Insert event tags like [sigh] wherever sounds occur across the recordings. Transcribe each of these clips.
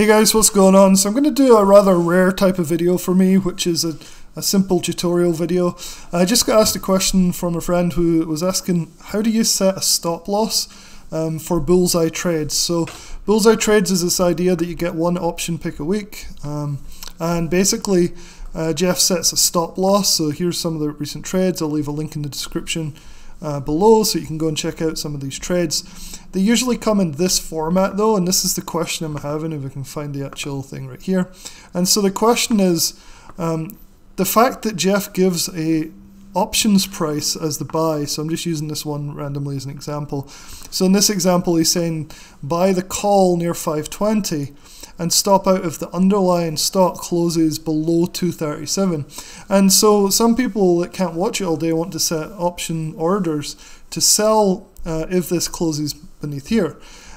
Hey guys, what's going on? So I'm going to do a rather rare type of video for me, which is a, a simple tutorial video. I just got asked a question from a friend who was asking, how do you set a stop loss um, for bullseye trades? So bullseye trades is this idea that you get one option pick a week, um, and basically uh, Jeff sets a stop loss. So here's some of the recent trades. I'll leave a link in the description uh, below so you can go and check out some of these trades. They usually come in this format though, and this is the question I'm having if I can find the actual thing right here. And so the question is, um, the fact that Jeff gives a options price as the buy, so I'm just using this one randomly as an example. So in this example, he's saying buy the call near 520 and stop out if the underlying stock closes below 237. And so some people that can't watch it all day want to set option orders to sell uh, if this closes beneath here.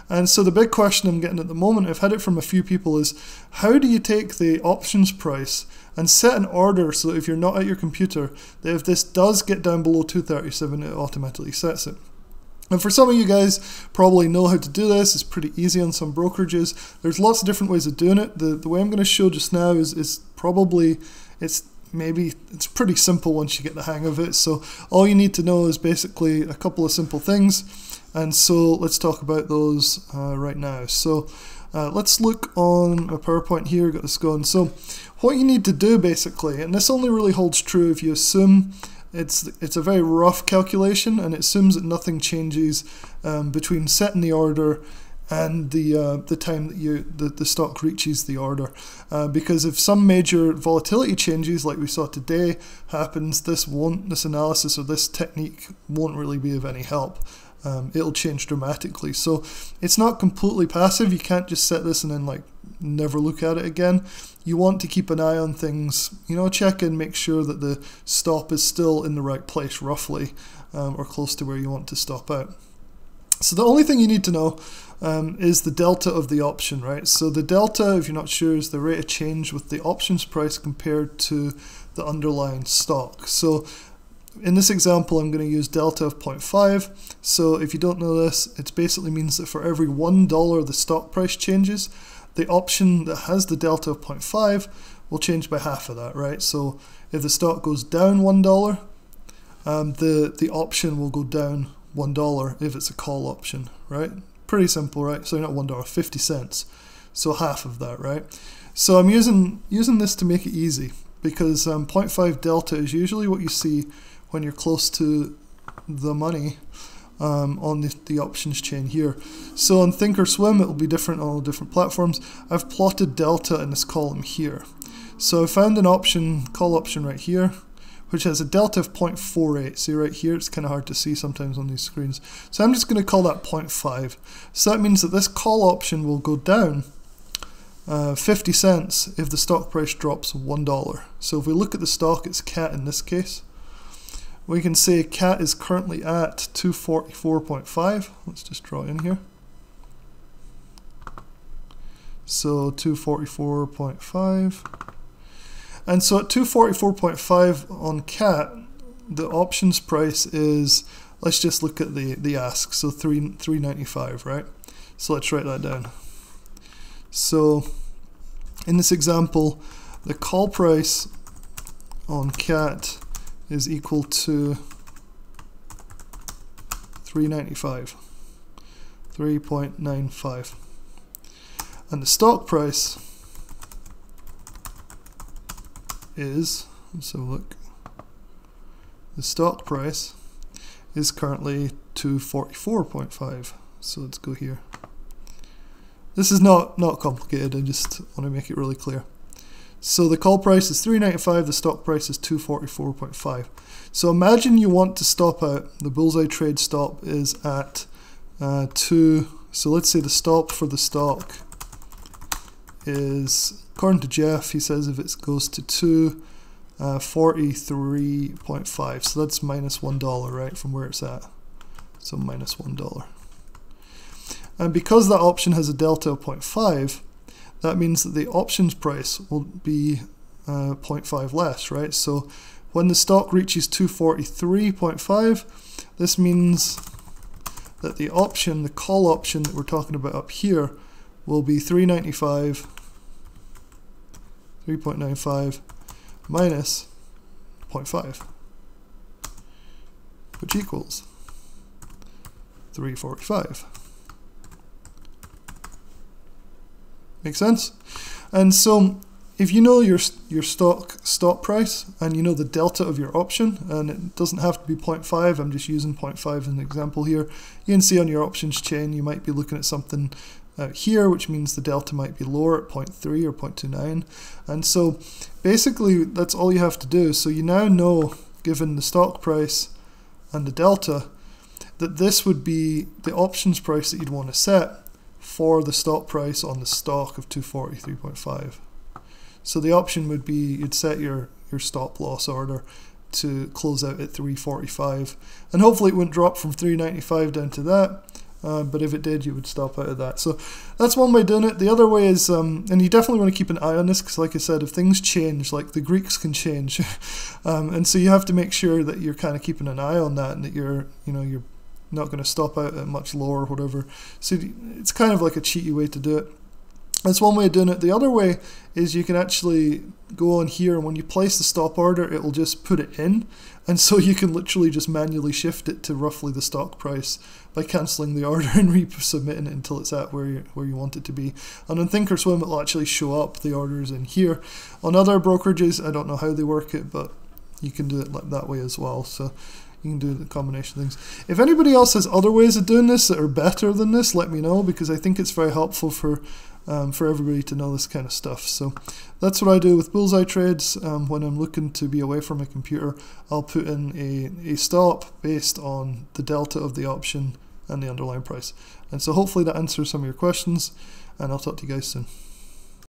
And so the big question I'm getting at the moment, I've had it from a few people, is how do you take the options price and set an order so that if you're not at your computer, that if this does get down below 237, it automatically sets it. And for some of you guys probably know how to do this, it's pretty easy on some brokerages. There's lots of different ways of doing it. The, the way I'm going to show just now is, is probably, it's maybe, it's pretty simple once you get the hang of it. So all you need to know is basically a couple of simple things. And so let's talk about those uh, right now. So uh, let's look on my PowerPoint here, got this going. So what you need to do basically, and this only really holds true if you assume it's it's a very rough calculation, and it assumes that nothing changes um, between setting the order and the uh, the time that you the, the stock reaches the order. Uh, because if some major volatility changes, like we saw today, happens, this won't this analysis or this technique won't really be of any help. Um, it'll change dramatically. So it's not completely passive. You can't just set this and then like never look at it again. You want to keep an eye on things, you know, check and make sure that the stop is still in the right place roughly um, or close to where you want to stop out. So the only thing you need to know um, is the delta of the option, right? So the delta, if you're not sure, is the rate of change with the options price compared to the underlying stock. So in this example, I'm going to use delta of 0.5. So if you don't know this, it basically means that for every $1 the stock price changes, the option that has the delta of 0.5 will change by half of that, right? So if the stock goes down $1, um, the, the option will go down $1 if it's a call option, right? Pretty simple, right? So not $1, 50 cents. So half of that, right? So I'm using, using this to make it easy because um, 0.5 delta is usually what you see when you're close to the money um, on the, the options chain here. So on Thinkorswim, it will be different on all different platforms. I've plotted delta in this column here. So I found an option, call option right here, which has a delta of 0.48. See right here, it's kind of hard to see sometimes on these screens. So I'm just going to call that 0.5. So that means that this call option will go down uh, 50 cents if the stock price drops $1. So if we look at the stock, it's CAT in this case we can say cat is currently at 244.5. Let's just draw in here. So 244.5. And so at 244.5 on cat, the options price is, let's just look at the, the ask, so 3, 395, right? So let's write that down. So in this example, the call price on cat is equal to 395 3.95 and the stock price is so look. The stock price is currently 244.5 so let's go here. This is not not complicated. I just want to make it really clear so the call price is 395, the stock price is 244.5. So imagine you want to stop out, the bullseye trade stop is at uh, 2, so let's say the stop for the stock is, according to Jeff, he says if it goes to 2, uh, 43.5, so that's minus 1, right, from where it's at. So minus 1. And because that option has a delta of 0.5, that means that the options price will be uh, 0.5 less, right? So when the stock reaches 243.5, this means that the option, the call option that we're talking about up here, will be 395 3.95 minus 0.5, which equals 345. Make sense? And so if you know your your stock stop price and you know the delta of your option, and it doesn't have to be 0.5, I'm just using 0.5 as an example here, you can see on your options chain you might be looking at something out here, which means the delta might be lower at 0.3 or 0.29. And so basically that's all you have to do. So you now know, given the stock price and the delta, that this would be the options price that you'd want to set for the stop price on the stock of 243.5. So the option would be you'd set your, your stop loss order to close out at 345 and hopefully it wouldn't drop from 395 down to that uh, but if it did you would stop out of that. So that's one way of doing it. The other way is um, and you definitely want to keep an eye on this because like I said if things change like the Greeks can change. [laughs] Um, and so you have to make sure that you're kind of keeping an eye on that and that you're you know you're not going to stop out at much lower or whatever so it's kind of like a cheaty way to do it that's one way of doing it. The other way is you can actually go on here and when you place the stop order, it will just put it in. And so you can literally just manually shift it to roughly the stock price by cancelling the order [laughs] and resubmitting it until it's at where you, where you want it to be. And on Thinkorswim, it will actually show up the orders in here. On other brokerages, I don't know how they work it, but you can do it like that way as well. So you can do the combination things. If anybody else has other ways of doing this that are better than this, let me know because I think it's very helpful for um, for everybody to know this kind of stuff. So that's what I do with bullseye trades. Um, when I'm looking to be away from my computer, I'll put in a, a stop based on the delta of the option and the underlying price. And so hopefully that answers some of your questions, and I'll talk to you guys soon.